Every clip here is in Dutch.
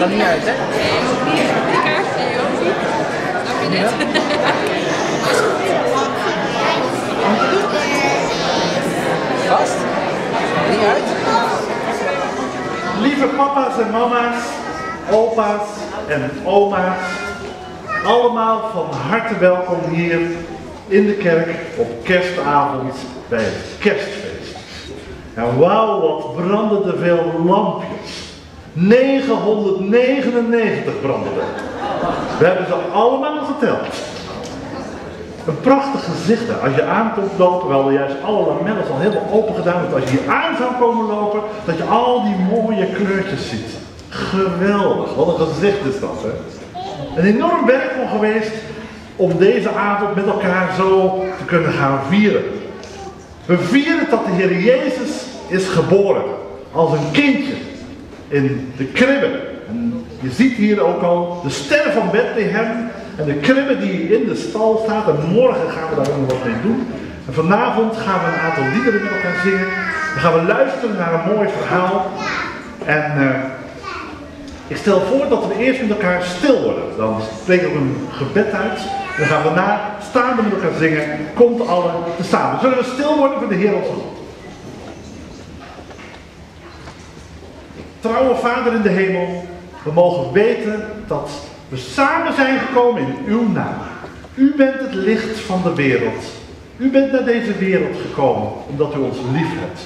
er niet uit, hè? Die kaart van Josie. Snap je dit? Vast? Niet uit? Lieve papa's en mama's, opa's en oma's, allemaal van harte welkom hier in de kerk op kerstavond bij het kerstfeest. En wauw, wat branden er veel lampjes. 999 branden. We hebben ze allemaal geteld. Een prachtig gezicht. Als je aankomt lopen, wel juist alle lamellen al helemaal open gedaan. Want als je hier aan zou komen lopen, dat je al die mooie kleurtjes ziet. Geweldig, wat een gezicht is dat hè. Een enorm werk van geweest om deze avond met elkaar zo te kunnen gaan vieren. We vieren dat de Heer Jezus is geboren als een kindje in de kribbe. En je ziet hier ook al de ster van Bethlehem en de kribbe die in de stal staat. En morgen gaan we daar nog wat mee doen. En vanavond gaan we een aantal liederen met elkaar zingen. Dan gaan we luisteren naar een mooi verhaal. En eh, ik stel voor dat we eerst met elkaar stil worden. Dan spreek ik een gebed uit. Dan gaan we daarna staande met elkaar zingen. Komt allen te samen. Zullen we stil worden voor de Heer ons God? Trouwe Vader in de hemel, we mogen weten dat we samen zijn gekomen in uw naam. U bent het licht van de wereld. U bent naar deze wereld gekomen omdat u ons lief hebt.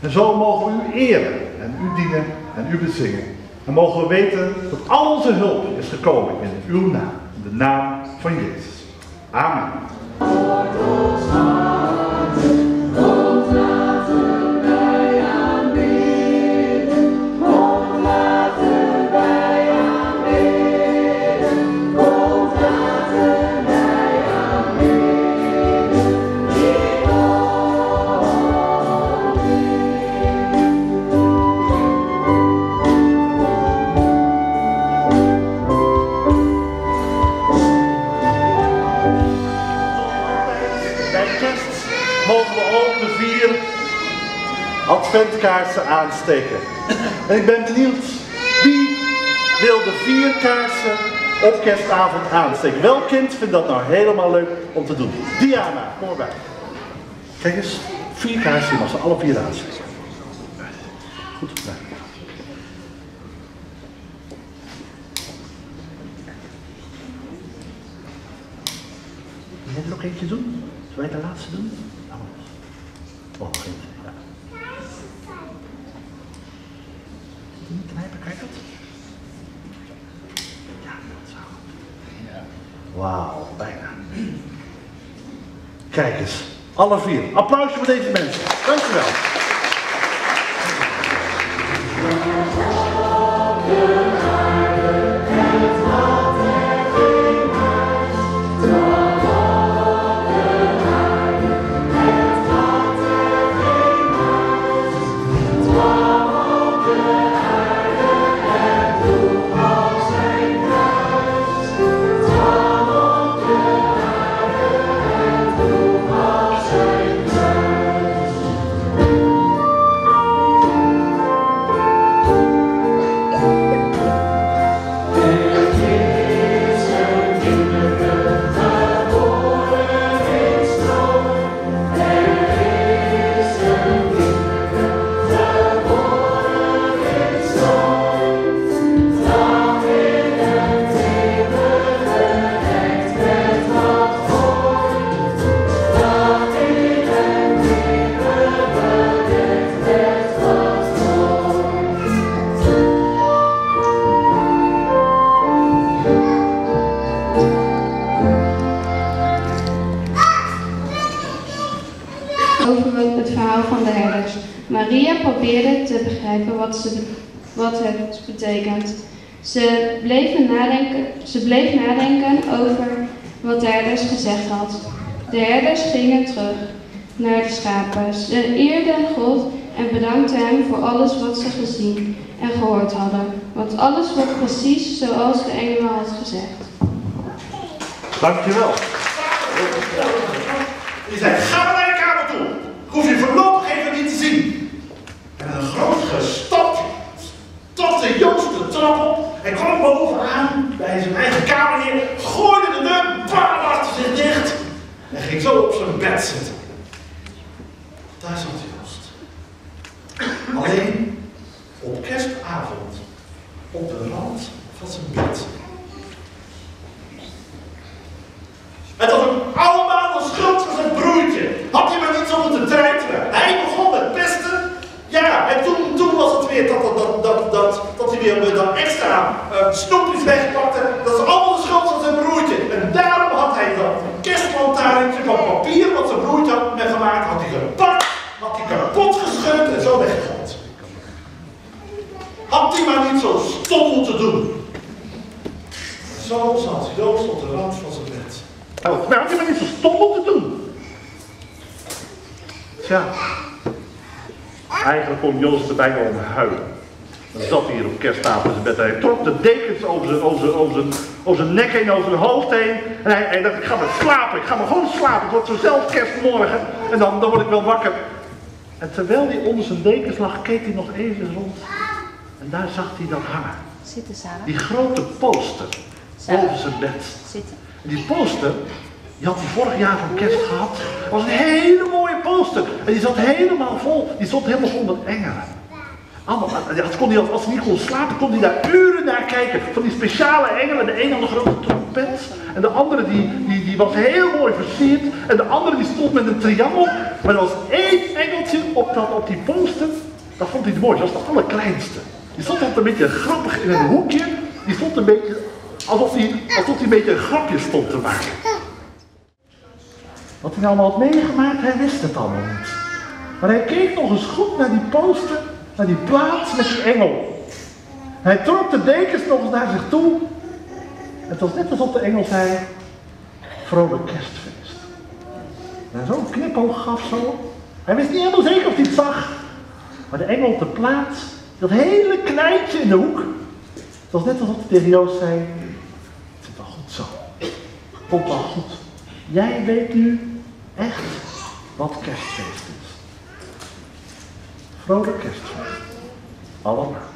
En zo mogen we u eren en u dienen en u bezingen. En mogen we weten dat al onze hulp is gekomen in uw naam, in de naam van Jezus. Amen. Adventkaarsen aansteken. En ik ben benieuwd, wie wil de vier kaarsen op kerstavond aansteken? Welk kind vindt dat nou helemaal leuk om te doen? Diana, kom erbij. Kijk eens, vier kaarsen, je mag ze alle vier aansteken. Goed gedaan. Wil jij er nog eentje doen? Zullen wij de laatste doen? Nou, Oh, eentje, ja. Zit die knijpen, kijk dat? Ja, dat zou goed. Wauw, bijna. Kijk eens, alle vier. Applausje voor deze mensen. Dankjewel. over Maria probeerde te begrijpen wat, ze, wat het betekent. Ze bleef, nadenken, ze bleef nadenken over wat de herders gezegd had. De herders gingen terug naar de schapen. Ze eerden God en bedankten hem voor alles wat ze gezien en gehoord hadden. Want alles was precies zoals de engel had gezegd. Dankjewel. Die zei, ga maar naar je kamer toe. Ik hoef je voorlopig even niet te zien. En een groot gestapje tot de Joosten trap op. Hij kwam bovenaan bij zijn eigen kamer neer, gooide de deur, bam, achter zich dicht. En ging zo op zijn bed zitten. Daar zat Joost. Alleen op kerstavond op de rand van zijn bed. Het was een allemaal de schuld van zijn broertje. Had hij maar niet zo moeten treiteren. Hij begon met pesten. Ja, en toen, toen was het weer dat, dat, dat, dat, dat, hij weer dan extra uh, snoepjes wegpakte. Dat is allemaal de schuld van zijn broertje. En daarom had hij dat kerstlantaarntje van papier wat zijn broertje had meegemaakt, had hij gepakt, had hij kapot geschud en zo weggegooid. Hij maar niet zo stom moeten doen. Zo zat Joost op de rand van zijn bed. Nou, had hij maar niet zo stom moeten doen. Tja, eigenlijk kon Joost er bijna om huilen. Dan zat hij hier op kersttafel in zijn bed hij trok de dekens over zijn, over zijn, over zijn, over zijn nek heen, over zijn hoofd heen. En hij, dacht, ik ga maar slapen, ik ga maar gewoon slapen. Het wordt zo zelf kerstmorgen en dan, dan word ik wel wakker. En terwijl hij onder zijn dekens lag, keek hij nog even rond. En daar zag hij dat hangen. Zitten, Sarah. Die grote poster Sarah. boven zijn bed. Zitten. En die poster, die had hij vorig jaar van kerst gehad. Dat was een hele mooie poster. En die zat helemaal vol. Die stond helemaal vol met engelen. Allemaal, ja, als, kon hij, als hij niet kon slapen, kon hij daar uren naar kijken. Van die speciale engelen. De een had een grote trompet. En de andere die, die, die was heel mooi versierd. En de andere die stond met een triangel. Maar er was één engeltje op, dat, op die poster. Dat vond hij het mooi. Dat was de allerkleinste. Die stond altijd een beetje grappig in een hoekje. Die stond een beetje alsof hij, alsof hij een beetje een grapje stond te maken. Wat hij allemaal had meegemaakt, hij wist het allemaal niet. Maar hij keek nog eens goed naar die poster, naar die plaats met die engel. Hij trok de dekens nog eens naar zich toe. Het was net alsof de engel zei, vrolijk kerstfeest. En zo'n knipoog gaf zo. Hij wist niet helemaal zeker of hij het zag. Maar de engel op de plaats, dat hele kleintje in de hoek. Het was net alsof hij tegen Joost zei, het zit wel goed zo. Komt wel goed. Jij weet nu echt wat kerstfeest is. Vrolijk kerstfeest. Allemaal.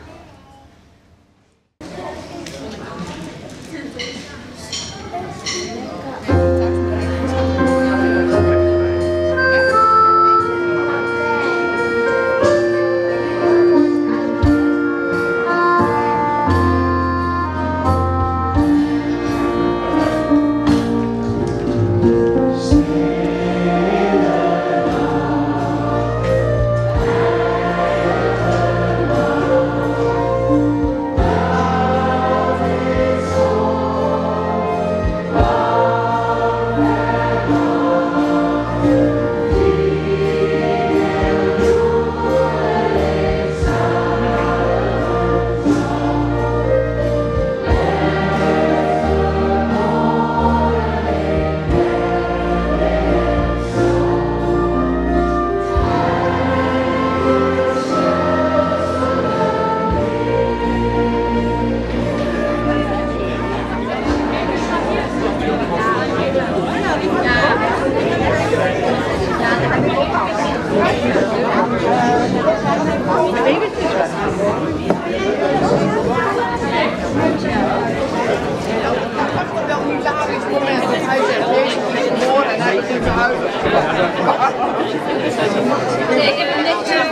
Nee, ik heb netjes